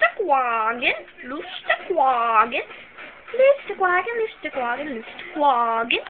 Lustigwagen, Lustigwagen, Lustigwagen, Lustigwagen, Lustigwagen.